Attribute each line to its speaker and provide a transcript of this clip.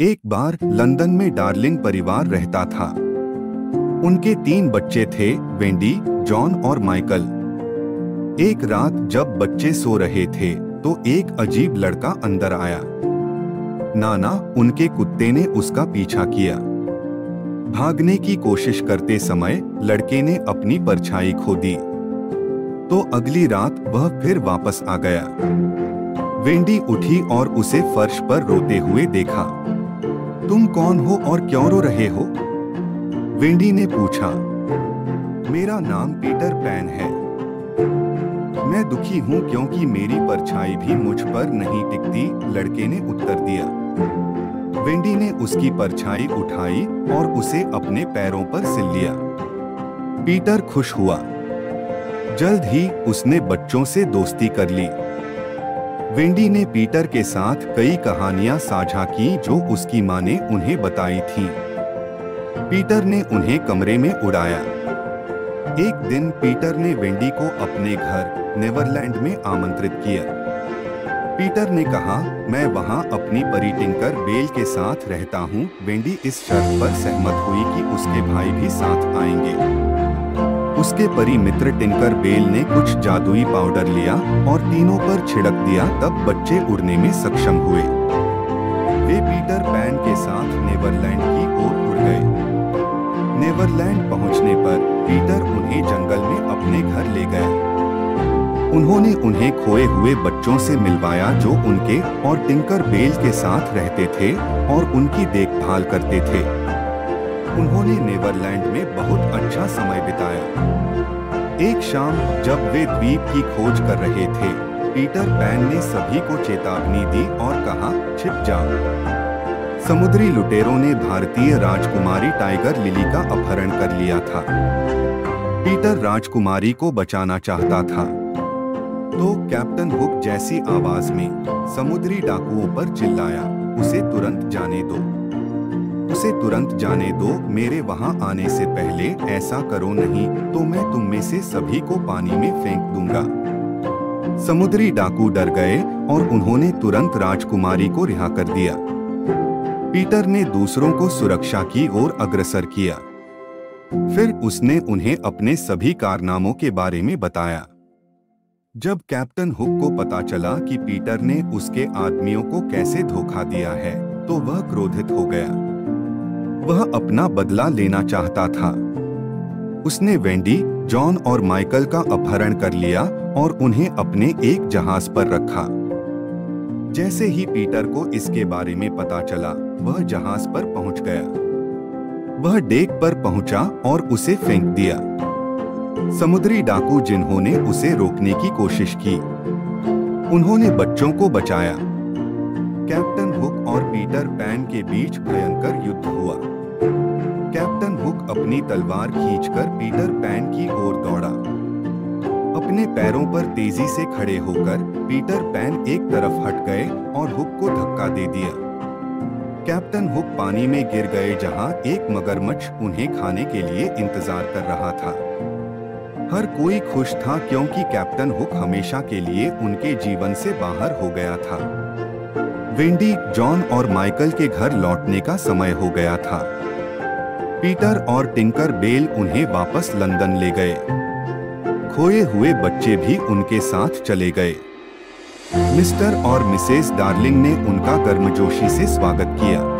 Speaker 1: परिवार लंदन में डार्लिंग परिवार रहता था। उनके तीन बच्चे थे, वेंडी, जॉन और माइकल। एक रात जब बच्चे सो रहे थे तो एक अजीब लड़का अंदर आया। नाना, उनके कुत्ते ने उसका पीछा किया। भागने की कोशिश करते समय, लड़के ने अपनी परछाई खो दी तो अगली रात वह फिर वापस आ गया। वेंडी उठी और उसे फर्श पर रोते हुए देखा। तुम कौन हो और क्यों रो रहे हो? वेंडी ने पूछा, मेरा नाम पीटर पैन है। मैं दुखी हूँ क्योंकि मेरी परछाई भी मुझ पर नहीं टिकती, लड़के ने उत्तर दिया। वेंडी ने उसकी परछाई उठाई और उसे अपने पैरों पर सिल लिया। पीटर खुश हुआ। जल्द ही उसने बच्चों से दोस्ती कर ली। वेंडी ने पीटर के साथ कई कहानियाँ साझा की जो उसकी माँ ने उन्हें बताई थी। पीटर ने उन्हें कमरे में उड़ाया। एक दिन पीटर ने वेंडी को अपने घर, नेवरलैंड में आमंत्रित किया। पीटर ने कहा, मैं वहाँ अपनी परी टिंकर बेल के साथ रहता हूँ। वेंडी इस शर्त पर सहमत हुई कि उसके भाई भी साथ आएँगे। उसके परी मित्र टिंकर बेल ने कुछ जादुई पाउडर लिया और तीनों पर छिड़क दिया तब बच्चे उड़ने में सक्षम हुए। वे पीटर पैन के साथ नेवरलैंड की ओर उड़ गए। नेवरलैंड पहुँचने पर पीटर उन्हें जंगल में अपने घर ले गया उन्होंने उन्हें खोए हुए बच्चों से मिलवाया जो उनके और टिंकर बेल के साथ रहते थे और उनकी देखभाल करते थे। उन्होंने नेवरलैंड में बहुत अच्छा समय बिताया। एक शाम जब वे द्वीप की खोज कर रहे थे, पीटर पैन ने सभी को चेतावनी दी और कहा, छिप जाओ समुद्री लुटेरों ने भारतीय राजकुमारी टाइगर लिली का अपहरण कर लिया था। पीटर राजकुमारी को बचाना चाहता था। तो कैप्टन हुक जैसी आवाज़ में समुद्री डाकुओं पर चिल्लाया, उसे तुरंत जाने दो। उसे तुरंत जाने दो, मेरे वहाँ आने से पहले ऐसा करो नहीं तो मैं तुम में से सभी को पानी में फेंक दूँगा। समुद्री डाकू डर गए और उन्होंने तुरंत राजकुमारी को रिहा कर दिया। पीटर ने दूसरों को सुरक्षा की ओर अग्रसर किया। फिर उसने उन्हें अपने सभी कारनामों के बारे में बताया। जब कैप्टन हुक को पता चला कि पीटर ने उसके आदमियों को कैसे धोखा दिया है तो वह क्रोधित हो गया। वह अपना बदला लेना चाहता था। उसने वेंडी, जॉन और माइकल का अपहरण कर लिया और उन्हें अपने एक जहाज़ पर रखा। जैसे ही पीटर को इसके बारे में पता चला, वह जहाज़ पर पहुँच गया। वह डेक पर पहुँचा और उसे फेंक दिया। समुद्री डाकू जिन्होंने उसे रोकने की कोशिश की, उन्होंने बच्चों को बचाया। कैप्टन हुक और पीटर पैन के बीच भयंकर युद्ध हुआ। कैप्टन हुक अपनी तलवार खींचकर पीटर पैन की ओर दौड़ा। अपने पैरों पर तेज़ी से खड़े होकर पीटर पैन एक तरफ़ हट गए और हुक को धक्का दे दिया। कैप्टन हुक पानी में गिर गए जहाँ एक मगरमच्छ उन्हें खाने के लिए इंतज़ार कर रहा था। हर कोई खुश था क्योंकि कैप्टन हुक हमेशा के लिए उनके जीवन से बाहर हो गया था। वेंडी जॉन और माइकल के घर लौटने का समय हो गया था। पीटर और टिंकर बेल उन्हें वापस लंदन ले गए। खोए हुए बच्चे भी उनके साथ चले गए। मिस्टर और मिसेस डार्लिंग ने उनका गर्मजोशी से स्वागत किया।